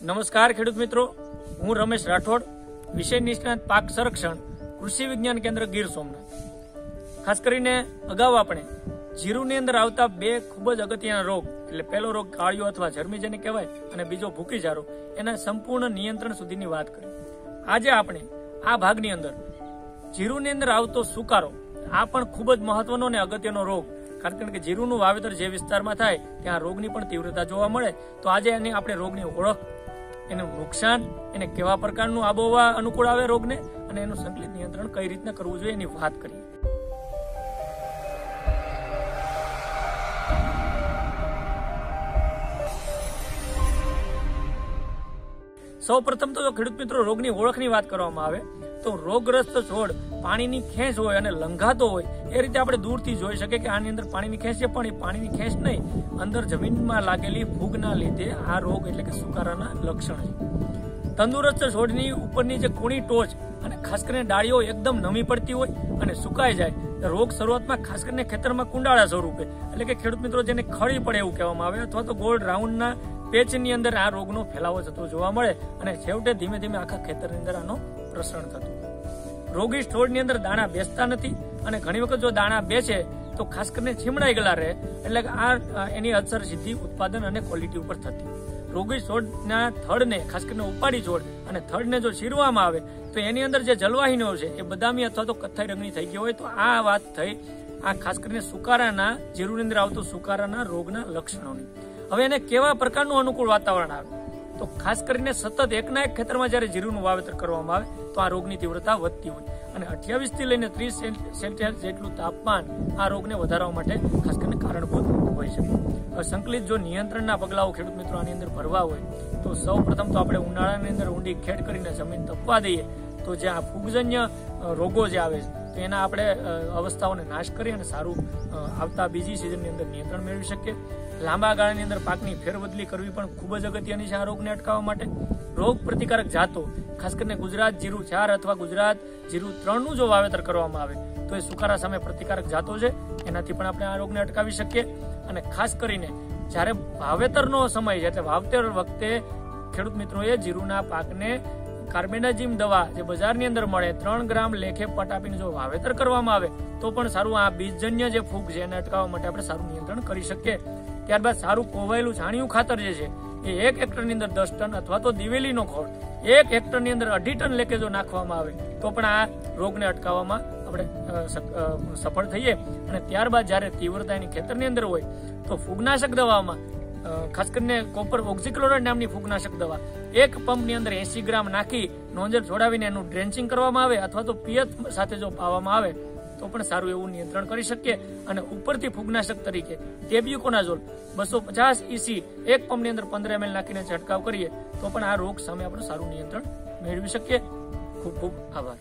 નમસ્કાર, ખેડૂત મિત્રો. હું રમેશ રાઠોડ, વિષય નિષ્ણાત પાક સંરક્ષણ, કૃષિ વિજ્ઞાન કેન્દ્ર ગીર સોમનાથ. ખાસ કરીને અગાઉ આપણે જીરુની અંદર આવતા બે ખૂબ જ અગત્યના રોગ, એટલે પહેલો રોગ કાળિયો અથવા જર્મી જેને કહેવાય, અને બીજો ભૂકી જારો એના સંપૂર્ણ નિયંત્રણ સુધીની વાત કરી. આજે આપણે આ ભાગની અંદર જીરુની અંદર આવતો સુકારો, આ પણ ખૂબ જ મહત્વનો અને અગત્યનો રોગ. કારણ કે જીરુનું વાવેતર જે વિસ્તારમાં થાય, ત્યાં રોગની પણ તીવ્રતા જોવા મળે. તો આજે એની આપણે રોગની ઓળખ એનું નુકસાન, એને કેવા પ્રકારનું આબોહવા અનુકૂળ આવે રોગને, અને એનું સંકલિત નિયંત્રણ કઈ રીતના કરવું જોઈએ એની વાત કરીએ. સૌ પ્રથમ તો જો ખેડૂત મિત્રો રોગની ઓળખની વાત કરવામાં આવે, તો રોગગ્રસ્ત છોડ પાણીની ખેંચ હોય અને લંઘાતો હોય, એ રીતે આપણે દૂરથી જોઈ શકીએ કે આની અંદર પાણીની ખેંચ છે, પણ એ પાણીની ખેંચ નહીં, અંદર જમીનમાં લાગેલી ફૂગના લીધે આ રોગ એટલે કે સુકારાના લક્ષણ છે. તંદુરસ્ત છોડની ઉપરની જે ખૂણી ટોચ અને ખાસ કરીને ડાળીઓ એકદમ નમી પડતી હોય અને સુકાઈ જાય રોગ શરૂઆતમાં ખાસ કરીને ખેતરમાં કુંડાળા સ્વરૂપે. એટલે કે ખેડૂત મિત્રો જેને ખળી પડે એવું કહેવામાં આવે અથવા તો ગોળ રાઉન્ડના પેચની અંદર આ રોગનો ફેલાવો થતો જોવા મળે અને છેવટે ધીમે ધીમે આખા ખેતરની અંદર આનો પ્રસરણ થતું. રોગી સ્ટોરની અંદર દાણા બેસતા નથી અને ઘણી વખત જો દાણા બેસે તો ખાસ કરીને છીમડાઈ ગયેલા રહે. એટલે આ એની અસર સીધી ઉત્પાદન અને ક્વોલિટી ઉપર થતી. રોગી છોડના થડને, ખાસ કરીને ઉપાડી છોડ, અને થડને જો શીરવામાં આવે, તો એની અંદર જે જલવાહીનો છે, એ બદામી અથવા તો કથ્થાઈ રંગની થઈ ગઈ હોય, તો આ વાત થઈ આ ખાસ કરીને સુકારાના, જીરુની અંદર આવતો સુકારાના રોગના લક્ષણોની. હવે એને કેવા પ્રકારનું અનુકૂળ વાતાવરણ આવે? તો ખાસ કરીને સતત એકના એક ખેતરમાં જ્યારે જીરુનું વાવેતર કરવામાં આવે, તો આ રોગની તીવ્રતા વધતી હોય. અને અઠ્યાવીસથી લઈને ત્રીસ સેલ્સિયસ જેટલું તાપમાન આ રોગને વધારવા માટે ખાસ કરીને કારણભૂત હોય છે. સંકલિત જો નિયંત્રણના પગલાઓ ખેડૂત મિત્રો આની અંદર ભરવા હોય, તો સૌ પ્રથમ તો આપણે ઉનાળાની અંદર ઊંડી ખેડ કરીને જમીન તપવા દઈએ. તો જે આ ફૂગજન્ય રોગો જે આવે છે, તો એના આપણે અવસ્થાઓને નાશ કરી અને સારું આવતા બીજી સિઝનની અંદર નિયંત્રણ મેળવી શકીએ. લાંબા ગાળાની અંદર પાકની ફેરબદલી કરવી પણ ખૂબ જ અગત્યની છે આ રોગને અટકાવવા માટે. રોગ પ્રતિકારક જાતો, ખાસ કરીને ગુજરાત જીરું ચાર અથવા ગુજરાત જીરું ત્રણનું જો વાવેતર કરવામાં આવે, તો એ સુકારા સામે પ્રતિકારક જાતો છે. એનાથી પણ આપણે આ રોગને અટકાવી શકીએ. અને ખાસ કરીને જ્યારે વાવેતરનો સમય છે વાવેતર વખતે ખેડૂત મિત્રોએ જીરુના પાકને કાર્બેનાજીમ દવા જે બજારની અંદર મળે, ત્રણ ગ્રામ લેખે પટ આપીને જો વાવેતર કરવામાં આવે, તો પણ સારું આ બીજજન્ય જે ફૂગ છે, એને અટકાવવા માટે આપણે સારું નિયંત્રણ કરી શકીએ. ત્યારબાદ સારું કોવાયેલું છાણિયું ખાતર જે છે, એ એક હેક્ટરની અંદર દસ ટન અથવા તો દિવેલીનો ખોળ, એક હેક્ટરની અંદર અઢી ટન લેકે જો નાખવામાં આવે, તો પણ આ રોગને અટકાવવામાં આપણે સફળ થઈએ. અને ત્યારબાદ જ્યારે તીવ્રતા એની ખેતરની અંદર હોય, તો ફૂગનાશક દવામાં ખાસ કરીને કોપર ઓક્ઝિક્લોરાઇડ નામની ફૂગનાશક દવા, એક પંપની અંદર એસી ગ્રામ નાખી નોંજર છોડાવીને એનું ડ્રેન્ચિંગ કરવામાં આવે, અથવા તો પિયત સાથે જો પાવામાં આવે તો પણ સારું એવું નિયંત્રણ કરી શકીએ અને ઉપરથી ફૂગનાશક તરીકે ટેબ્યુકોનાઝોલ બસો પચાસ ઈસી એક પંપની અંદર પંદર એમએલ નાખીને છંટકાવ કરીએ તો પણ આ રોગ સામે આપણે સારું નિયંત્રણ મેળવી શકીએ ખૂબ ખૂબ આભાર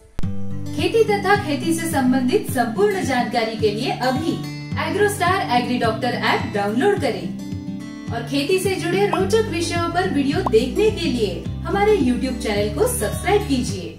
खेती तथा खेती से संबंधित संपूर्ण जानकारी के लिए अभी AgroStar agri doctor app download करें और खेती से जुड़े रोचक विषयों पर वीडियो देखने के लिए हमारे YouTube चैनल को सब्सक्राइब कीजिए